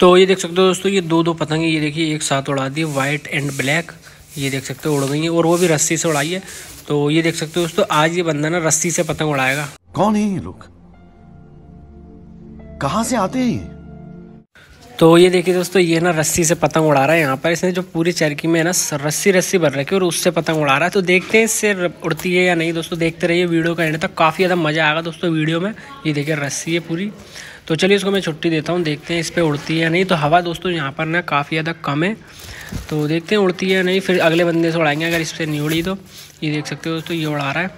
तो ये देख सकते हो दोस्तों, ये दो दो पतंगे, ये देखिए, एक साथ उड़ा दी वाइट एंड ब्लैक ये देख सकते हो उड़ गई है, और वो भी रस्सी से उड़ाई है। तो ये देख सकते हो दोस्तों, आज ये बंदा ना रस्सी से पतंग उड़ाएगा। कौन है ये लोग? कहा से आते हैं तो ये देखिए दोस्तों, ये ना रस्सी से पतंग उड़ा रहा है यहाँ पर। इसने जो पूरी चरखी में है ना रस्सी रस्सी भर रखी है और उससे पतंग उड़ा रहा है। तो देखते हैं इससे उड़ती है या नहीं दोस्तों, देखते रहिए वीडियो का एंड तक। काफ़ी ज़्यादा मज़ा आएगा दोस्तों वीडियो में। ये देखिए रस्सी है पूरी। तो चलिए इसको मैं छुट्टी देता हूँ, देखते हैं इस पर उड़ती है या नहीं। तो हवा दोस्तों यहाँ पर ना काफ़ी ज़्यादा कम है। तो देखते हैं उड़ती है या नहीं, फिर अगले बंदे से उड़ाएँगे अगर इस पर नहीं उड़ी तो। ये देख सकते हो दोस्तों, ये उड़ा रहा है।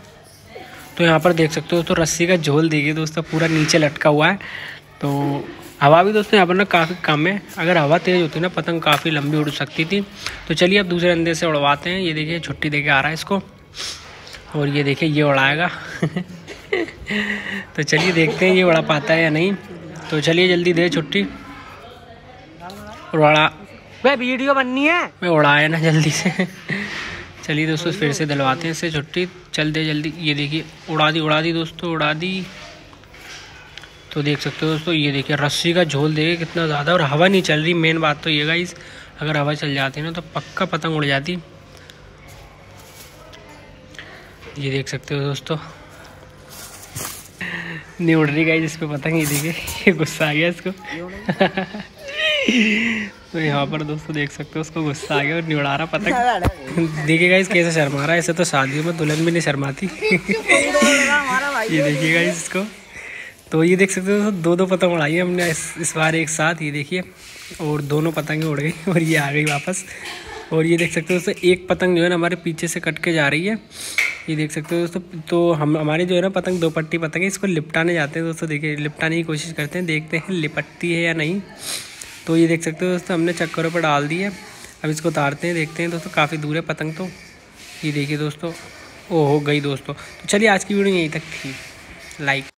तो यहाँ पर देख सकते हो दोस्तों, रस्सी का झोल देखिए दोस्तों, पूरा नीचे लटका हुआ है। तो हवा भी दोस्तों यहाँ पर ना काफ़ी कम है। अगर हवा तेज़ होती ना पतंग काफ़ी लंबी उड़ सकती थी। तो चलिए अब दूसरे अंदर से उड़वाते हैं। ये देखिए छुट्टी दे के आ रहा है इसको। और ये देखिए ये उड़ाएगा। तो चलिए देखते हैं ये उड़ा पाता है या नहीं। तो चलिए जल्दी दे छुट्टी। उड़ा भाई वीडियो बननी है। मैं उड़ाया ना जल्दी से। चलिए दोस्तों फिर से दिलवाते हैं इससे छुट्टी। चल दे जल्दी। ये देखिए उड़ा दी उड़ा दी दोस्तों उड़ा दी। तो देख सकते हो दोस्तों ये देखिए रस्सी का झोल देखिए कितना ज़्यादा और हवा नहीं चल रही मेन बात तो ये गाइस अगर हवा चल जाती है ना तो पक्का पतंग उड़ जाती। ये देख सकते हो दोस्तों। नहीं उड़ रही गाइस इस पर पतंग ही देखिए गुस्सा आ गया इसको। तो यहाँ पर दोस्तों देख सकते हो उसको गुस्सा आ गया और निवड़ा रहा पतंग। देखिए गाइस कैसे शर्मा रहा है ऐसे तो शादियों में दुल्हन भी नहीं शर्माती। ये देखिएगा इसको। तो ये देख सकते हो दो दो पतंग उड़ाई है हमने। इस, इस बार एक साथ ये देखिए और दोनों पतंगें उड़ गई और ये आ गई वापस। और ये देख सकते हो दोस्तों एक पतंग जो है ना हमारे पीछे से कट के जा रही है। ये देख सकते हो दोस्तों तो हम हमारी जो है ना पतंग दो पट्टी पतंग है इसको लिपटाने जाते हैं दोस्तों देखिए लिपटाने की कोशिश करते हैं देखते हैं लिपटती है या नहीं। तो ये देख सकते हो दोस्तों हमने चक्करों पर डाल दी है। अब इसको उतारते हैं देखते हैं दोस्तों काफ़ी दूर है पतंग तो। ये देखिए दोस्तों ओ हो गई दोस्तों। तो चलिए आज की वीडियो यहीं तक थी। लाइक।